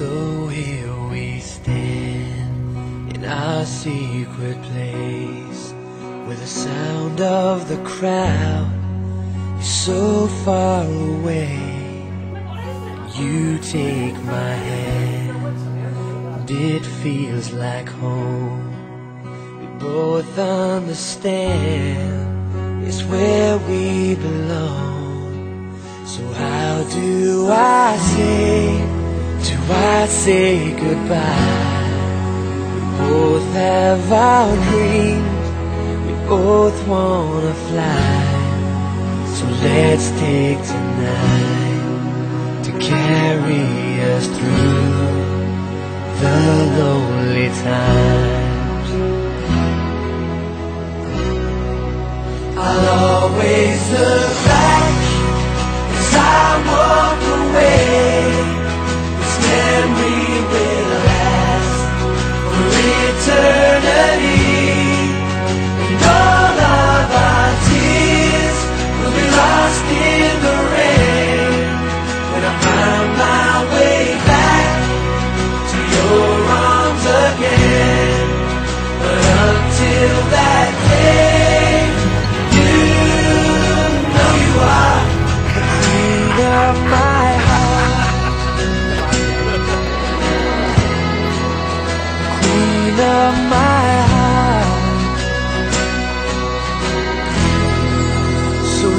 So here we stand in our secret place where the sound of the crowd is so far away. You take my hand and it feels like home. We both understand it's where we belong. So how do I I say goodbye? We both have our dreams, we both wanna fly. So let's take tonight to carry us through the lonely times. I'll always look back as I walk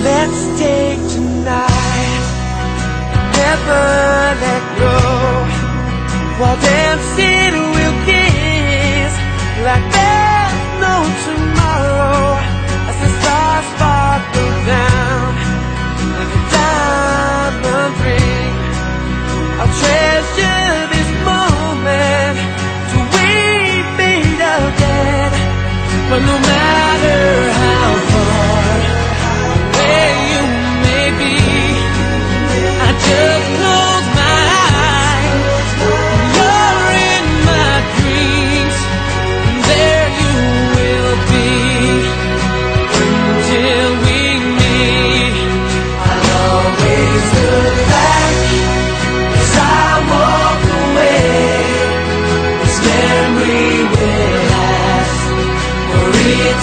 let's take tonight, never let go, while dancing. matter.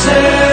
mountain.